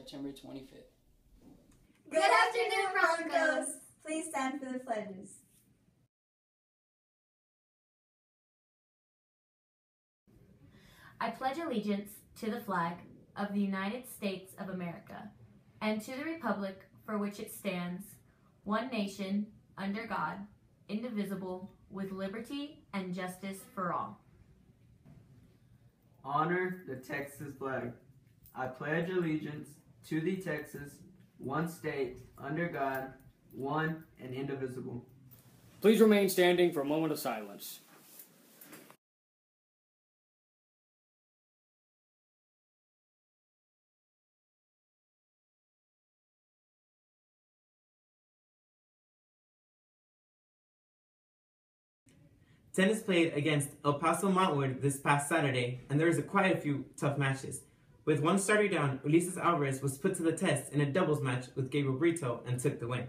September 25th. Good afternoon, Broncos. Please stand for the pledges. I pledge allegiance to the flag of the United States of America and to the republic for which it stands, one nation, under God, indivisible, with liberty and justice for all. Honor the Texas flag. I pledge allegiance to the Texas, one state, under God, one and indivisible. Please remain standing for a moment of silence. Tennis played against El Paso Montwood this past Saturday, and there was a quite a few tough matches. With one starter down, Ulises Alvarez was put to the test in a doubles match with Gabriel Brito and took the win.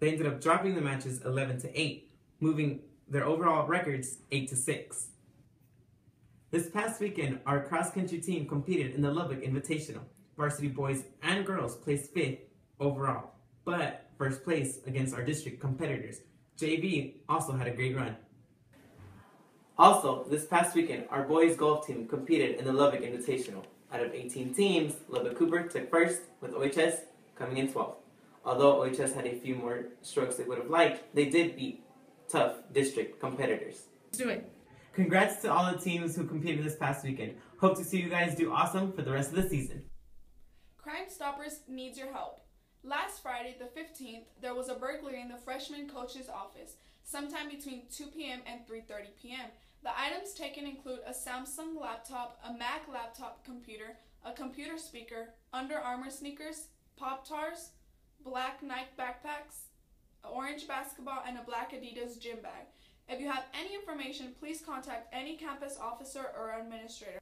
They ended up dropping the matches 11 to 8, moving their overall records 8 to 6. This past weekend, our cross country team competed in the Lubbock Invitational. Varsity boys and girls placed fifth overall, but first place against our district competitors. JV also had a great run. Also, this past weekend, our boys golf team competed in the Lubbock Invitational. Out of 18 teams, Lubbock Cooper took first, with OHS coming in 12th. Although OHS had a few more strokes they would have liked, they did beat tough district competitors. Let's do it. Congrats to all the teams who competed this past weekend. Hope to see you guys do awesome for the rest of the season. Crime Stoppers needs your help. Last Friday, the 15th, there was a burglary in the freshman coach's office, sometime between 2 p.m. and 3:30 p.m. The items taken include a Samsung laptop, a Mac laptop computer, a computer speaker, Under Armour sneakers, Pop-Tarts, black Nike backpacks, orange basketball, and a black Adidas gym bag. If you have any information, please contact any campus officer or administrator.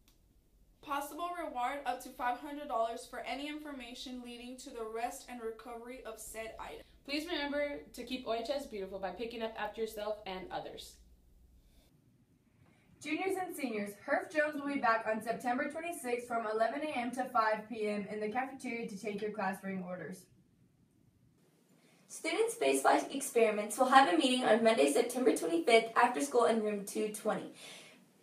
Possible reward up to $500 for any information leading to the arrest and recovery of said item. Please remember to keep OHS beautiful by picking up after yourself and others. Juniors and seniors, Herff Jones will be back on September 26th from 11 a.m. to 5 p.m. in the cafeteria to take your class ring orders. Student Spaceflight Experiments will have a meeting on Monday, September 25th after school in room 220.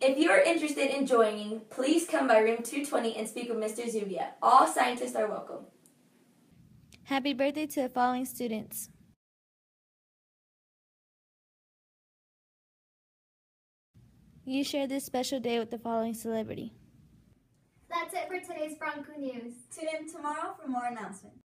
If you are interested in joining, please come by room 220 and speak with Mr. Zubia. All scientists are welcome. Happy birthday to the following students. You share this special day with the following celebrity. That's it for today's Bronco News. Tune in tomorrow for more announcements.